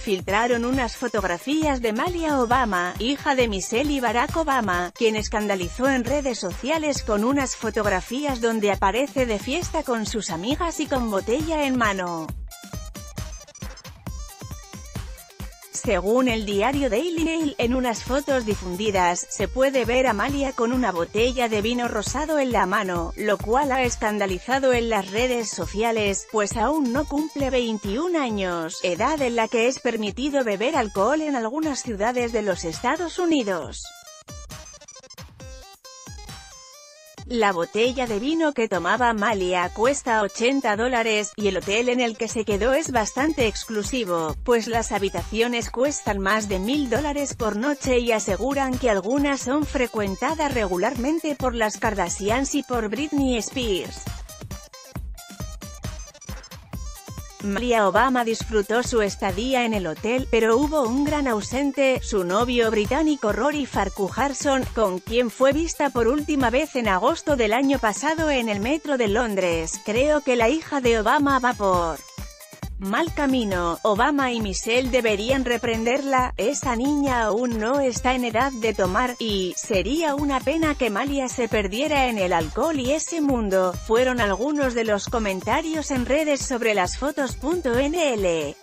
Filtraron unas fotografías de Malia Obama, hija de Michelle y Barack Obama, quien escandalizó en redes sociales con unas fotografías donde aparece de fiesta con sus amigas y con botella en mano. Según el diario Daily Mail, en unas fotos difundidas, se puede ver a Malia con una botella de vino rosado en la mano, lo cual ha escandalizado en las redes sociales, pues aún no cumple 21 años, edad en la que es permitido beber alcohol en algunas ciudades de los Estados Unidos. La botella de vino que tomaba Malia cuesta 80 dólares, y el hotel en el que se quedó es bastante exclusivo, pues las habitaciones cuestan más de mil dólares por noche y aseguran que algunas son frecuentadas regularmente por las Kardashians y por Britney Spears. Malia Obama disfrutó su estadía en el hotel, pero hubo un gran ausente, su novio británico Rory Farquharson, con quien fue vista por última vez en agosto del año pasado en el metro de Londres. Creo que la hija de Obama va por mal camino, Obama y Michelle deberían reprenderla, esa niña aún no está en edad de tomar, y, sería una pena que Malia se perdiera en el alcohol y ese mundo, fueron algunos de los comentarios en redes sobre las fotos.nl.